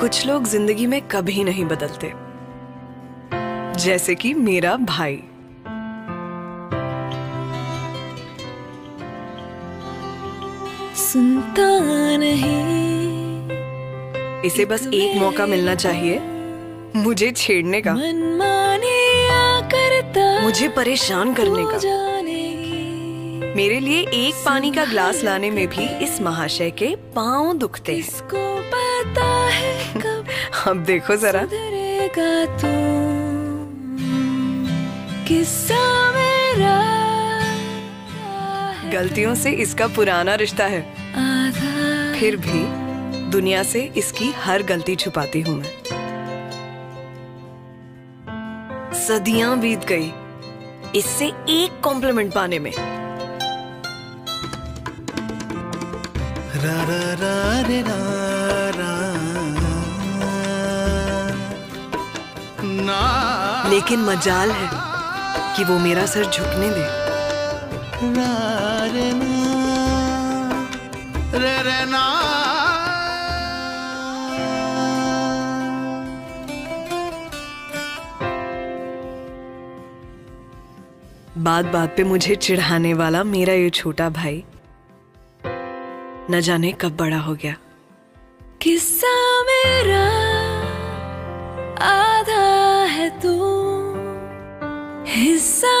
कुछ लोग ज़िंदगी में कभी नहीं बदलते। जैसे कि मेरा भाई। सुनता नहीं। इसे बस एक मौका मिलना चाहिए मुझे छेड़ने का। मन माने करता मुझे परेशान करने की। मेरे लिए एक पानी का ग्लास लाने में भी इस महाशय के पाँव दुखते हैं। किसको पता है कब अब देखो जरा। तू? किस्सा मेरा गलतियों से इसका पुराना रिश्ता है। फिर भी दुनिया से इसकी हर गलती छुपाती हूँ मैं। सदियाँ बीत गई इससे एक कॉम्प्लीमेंट पाने में। रा रा रा रे रा रा। ना। लेकिन मजाल है कि वो मेरा सर झुकने दे। रा रे ना। रे रे ना। बात बात पे मुझे चिढ़ाने वाला मेरा ये छोटा भाई न जाने कब बड़ा हो गया। किस्सा मेरा आधा है तू हिस्सा